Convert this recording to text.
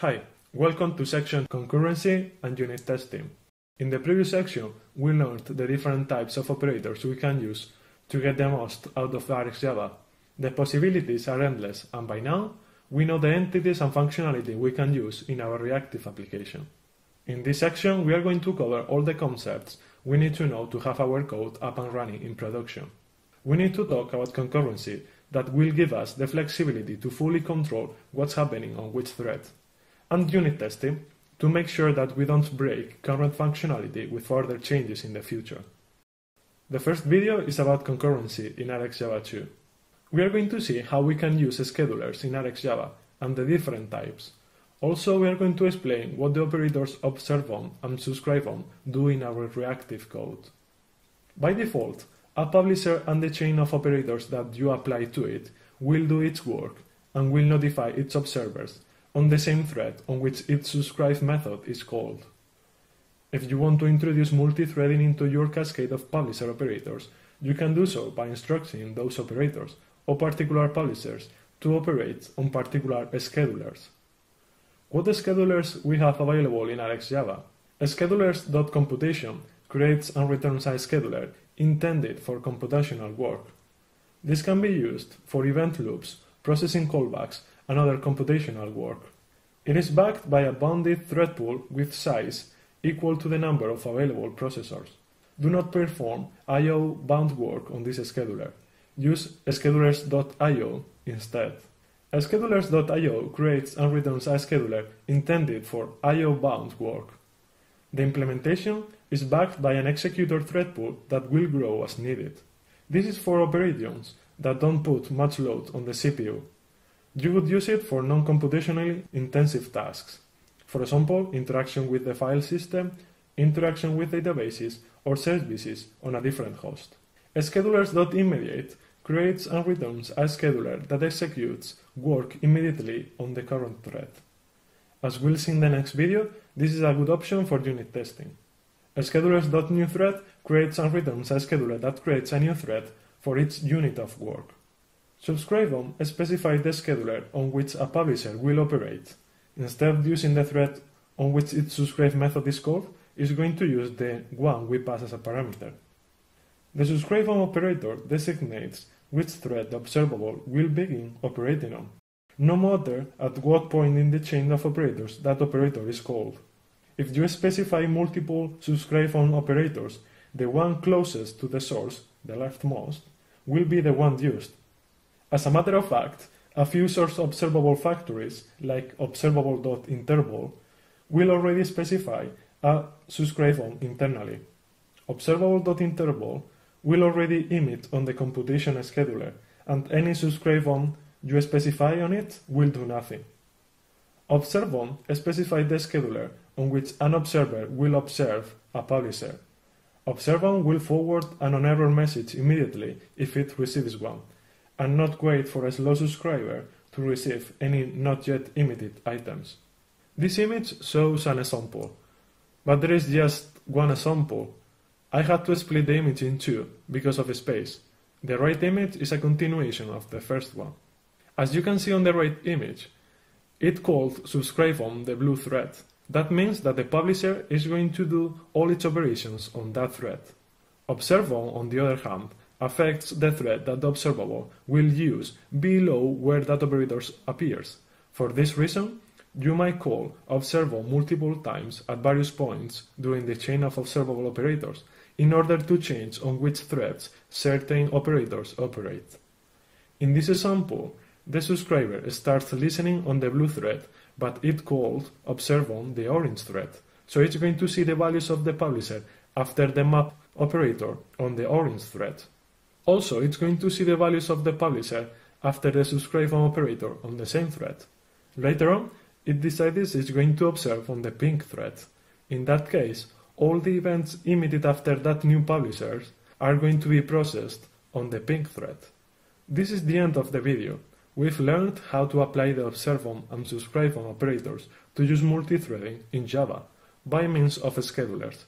Hi, welcome to section Concurrency and Unit Testing. In the previous section, we learned the different types of operators we can use to get the most out of RxJava. The possibilities are endless, and by now, we know the entities and functionality we can use in our reactive application. In this section, we are going to cover all the concepts we need to know to have our code up and running in production. We need to talk about concurrency that will give us the flexibility to fully control what's happening on which thread, and unit testing to make sure that we don't break current functionality with further changes in the future. The first video is about concurrency in RxJava 2. We are going to see how we can use schedulers in RxJava and the different types. Also, we are going to explain what the operators observe on and subscribe on do in our reactive code. By default, a publisher and the chain of operators that you apply to it will do its work and will notify its observers on the same thread on which its subscribe method is called. If you want to introduce multi-threading into your cascade of publisher operators, you can do so by instructing those operators or particular publishers to operate on particular schedulers. What schedulers we have available in RxJava? Schedulers.computation creates and returns a scheduler intended for computational work. This can be used for event loops, processing callbacks, and other computational work. It is backed by a bounded thread pool with size equal to the number of available processors. Do not perform I.O. bound work on this scheduler. Use schedulers.io instead. Schedulers.io creates and returns a scheduler intended for I.O. bound work. The implementation is backed by an executor thread pool that will grow as needed. This is for operations that don't put much load on the CPU. You would use it for non-computationally intensive tasks. For example, interaction with the file system, interaction with databases, or services on a different host. Schedulers.immediate creates and returns a scheduler that executes work immediately on the current thread. As we'll see in the next video, this is a good option for unit testing. Schedulers.newThread creates and returns a scheduler that creates a new thread for each unit of work. Subscribe on specifies the scheduler on which a publisher will operate. Instead of using the thread on which its subscribe method is called, it's going to use the one we pass as a parameter. The subscribe on operator designates which thread the observable will begin operating on, no matter at what point in the chain of operators that operator is called. If you specify multiple subscribe on operators, the one closest to the source, the leftmost, will be the one used. As a matter of fact, a few source observable factories, like observable.interval, will already specify a subscribe on internally. Observable.interval will already emit on the computation scheduler, and any subscribe on you specify on it will do nothing. Observe on specifies the scheduler on which an observer will observe a publisher. Observe on will forward an on error message immediately if it receives one, and not wait for a slow subscriber to receive any not yet emitted items. This image shows an example, but there is just one example I had to split the image in two because of space. The right image is a continuation of the first one. As you can see on the right image, it called subscribe on the blue thread. That means that the publisher is going to do all its operations on that thread. Observe on, on the other hand, affects the thread that the observable will use below where that operator appears. For this reason, you might call observable multiple times at various points during the chain of observable operators in order to change on which threads certain operators operate. In this example, the subscriber starts listening on the blue thread, but it called observe on the orange thread. So it's going to see the values of the publisher after the map operator on the orange thread. Also, it's going to see the values of the publisher after the subscribe on operator on the same thread. Later on, it decides it's going to observe on the pink thread. In that case, all the events emitted after that new publisher are going to be processed on the pink thread. This is the end of the video. We've learned how to apply the observe on and subscribe on operators to use multi-threading in Java by means of schedulers.